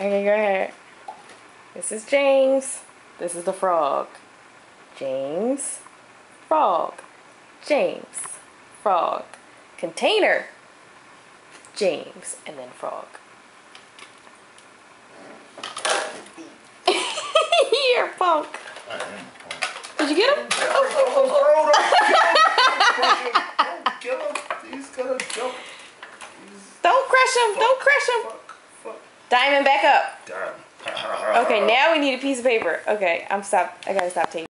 Okay, go ahead. This is James. This is the frog. James. Frog. James. Frog. Container. James. And then frog. You're punk. I am punk. Did you get him? Oh, don't kill him. He's gonna jump. He's Don't crush him. Don't crush him. Diamond back up. Okay, now we need a piece of paper. Okay, I'm stop. I gotta stop taping.